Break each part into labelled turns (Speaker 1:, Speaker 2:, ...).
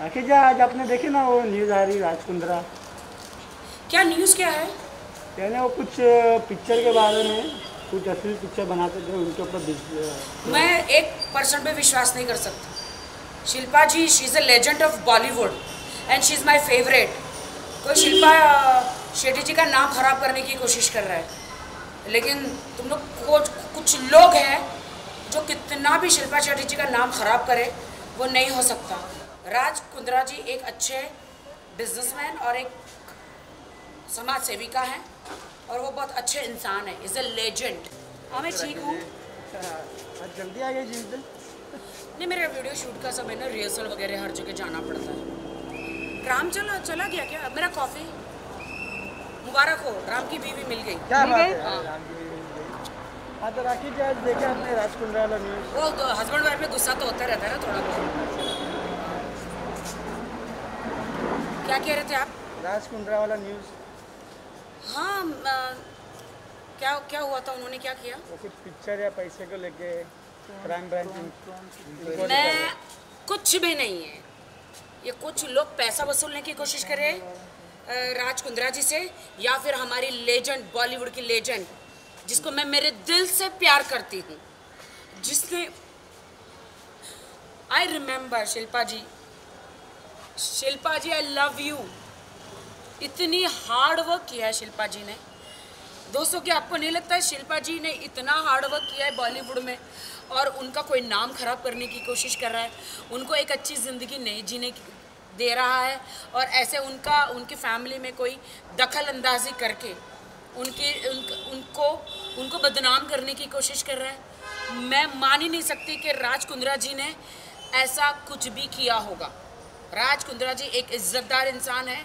Speaker 1: राकेश जी आज आपने देखे ना वो न्यूज़ आ रही राजकुंद्रा।
Speaker 2: क्या न्यूज़ क्या है?
Speaker 1: यानी वो कुछ पिक्चर के बारे में कुछ असली पिक्चर बनाते थे उनके ऊपर
Speaker 2: मैं एक परसेंट पे विश्वास नहीं कर सकती। Shilpa ji she is a legend of Bollywood and she is my favourite कोई शिल्पा शेट्टी जी का नाम खराब करने की कोशिश कर रहा है। लेकिन तुम लोग कुछ कुछ लोग हैं जो कितना भी शिल्पा शेट्टी जी का नाम खराब करे वो नहीं हो सकता। राज कुंद्रा जी एक अच्छे बिजनेसमैन और एक समाज सेविका हैं और वो बहुत अच्छे इंसान है। इज़ अ लेजेंड हाँ मैं ठीक हूँ।
Speaker 1: जल्दी आ गई जिस दिन?
Speaker 2: नहीं मेरा वीडियो शूट का समय ना रिहर्सल वगैरह हर जगह जाना पड़ता है। राम चला चला गया क्या? मेरा कॉफ़ी मुबारक हो राम की बीवी मिल गई।
Speaker 1: क्या है
Speaker 2: हाँ।
Speaker 1: मिल गई। हाँ तो जी आज देखे आपने राजकुंद्रा वाला न्यूज़
Speaker 2: वो तो हस्बैंड वाइफ में गुस्सा तो होता रहता है ना थोड़ा बहुत। क्या कह रहे थे आप?
Speaker 1: राजकुंद्रा वाला न्यूज़।
Speaker 2: हाँ अ, क्या क्या हुआ था? उन्होंने क्या किया?
Speaker 1: वो कुछ पिक्चर या पैसे को लेके क्राइम ब्रांच
Speaker 2: मैं कुछ भी नहीं है। ये कुछ लोग पैसा वसूलने की कोशिश कर रहे हैं राज कुंद्रा जी से या फिर हमारी लेजेंड बॉलीवुड की लेजेंड जिसको मैं मेरे दिल से प्यार करती हूँ। जिसने I remember Shilpa ji Shilpa ji I love you इतनी हार्ड वर्क किया है शिल्पा जी ने। दोस्तों क्या आपको नहीं लगता है शिल्पा जी ने इतना हार्ड वर्क किया है बॉलीवुड में? और उनका कोई नाम खराब करने की कोशिश कर रहा है? उनको एक अच्छी ज़िंदगी नहीं जीने दे रहा है। और ऐसे उनका उनकी फैमिली में कोई दखल अंदाजी करके उनके उन, उनको उनको बदनाम करने की कोशिश कर रहा है। मैं मान ही नहीं सकती कि राज कुंद्रा जी ने ऐसा कुछ भी किया होगा। राज कुंद्रा जी एक इज्जतदार इंसान है।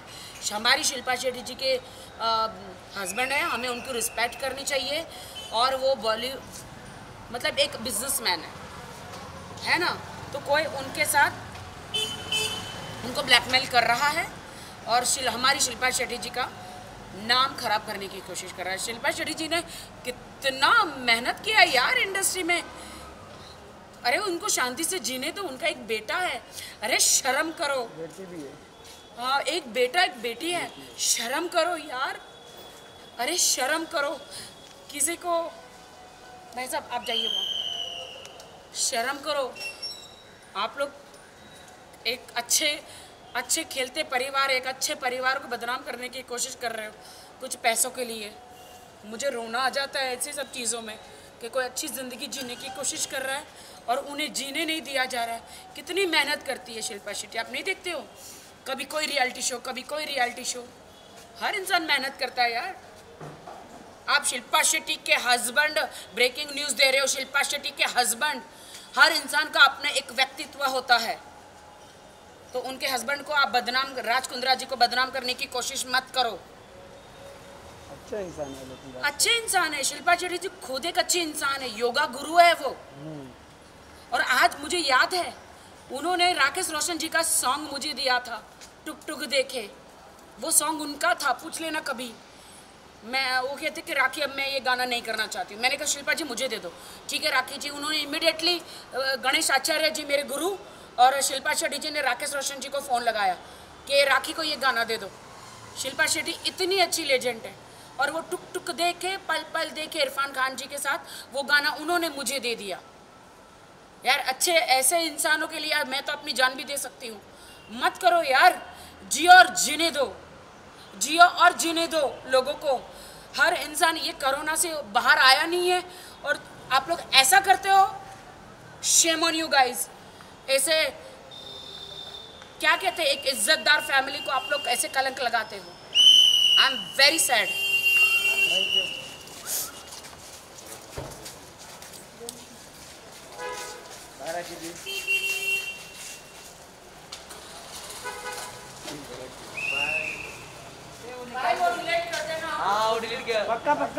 Speaker 2: हमारी शिल्पा शेट्टी जी के हस्बैंड हैं। हमें उनकी रिस्पेक्ट करनी चाहिए और वो बॉली मतलब एक बिजनेसमैन है। है ना? तो कोई उनके साथ उनको ब्लैकमेल कर रहा है और शिल, हमारी शिल्पा शेट्टी जी का नाम खराब करने की कोशिश कर रहा है। शिल्पा शेट्टी जी ने कितना मेहनत किया यार इंडस्ट्री में। अरे उनको शांति से जीने तो उनका एक बेटा है। अरे शर्म करो।
Speaker 1: बेटी भी है।
Speaker 2: हाँ एक बेटा एक बेटी है। शर्म करो यार। अरे शर्म करो। किसी को भाई साहब आप जाइए वहाँ। शर्म करो। आप लोग एक अच्छे अच्छे खेलते परिवार एक अच्छे परिवार को बदनाम करने की कोशिश कर रहे हो कुछ पैसों के लिए। मुझे रोना आ जाता है ऐसी सब चीज़ों में। कि कोई अच्छी ज़िंदगी जीने की कोशिश कर रहा है और उन्हें जीने नहीं दिया जा रहा है। कितनी मेहनत करती है शिल्पा शेट्टी, आप नहीं देखते हो? कभी कोई रियलिटी शो कभी कोई रियलिटी शो हर इंसान मेहनत करता है यार। आप शिल्पा शेट्टी के हस्बैंड ब्रेकिंग न्यूज़ दे रहे हो, शिल्पा शेट्टी के हस्बैंड हर इंसान का अपना एक व्यक्तित्व होता है। तो उनके हस्बैंड को आप बदनाम राज कुंद्रा जी को बदनाम करने की कोशिश मत करो।
Speaker 1: अच्छा इंसान है लेकिन
Speaker 2: अच्छे इंसान है शिल्पा शेट्टी जी खुद एक अच्छी इंसान है योगा गुरु है वो। और आज मुझे याद है उन्होंने राकेश रोशन जी का सॉन्ग मुझे दिया था टुक टुक देखे। वो सॉन्ग उनका था पूछ लेना कभी। मैं वो कहते कि राखी अब मैं ये गाना नहीं करना चाहती हूँ। मैंने कहा शिल्पा जी मुझे दे दो। ठीक है राखी जी उन्होंने इमिडिएटली गणेश आचार्य जी मेरे गुरु और शिल्पा शेट्टी जी ने राकेश रोशन जी को फ़ोन लगाया कि राखी को ये गाना दे दो। शिल्पा शेट्टी इतनी अच्छी लेजेंड है। और वो टुक टुक देखे पल पल देखे इरफान खान जी के साथ, वो गाना उन्होंने मुझे दे दिया। यार, अच्छे, ऐसे इंसानों के लिए यार मैं तो अपनी जान भी दे सकती हूँ। मत करो यार, जियो और जीने दो। जियो और जीने दो लोगों को। हर इंसान ये कोरोना से बाहर आया नहीं है और आप लोग ऐसा करते हो? शेम ऑन यू गाइस ऐसे, क्या कहते हैं, एक इज्जतदार फैमिली को आप लोग ऐसे कलंक लगाते हो? आई एम वेरी सैड
Speaker 1: जी
Speaker 2: भाई वो डिलीट कर देना
Speaker 3: हाँ वो डिलीट किया
Speaker 1: पक्का पक्का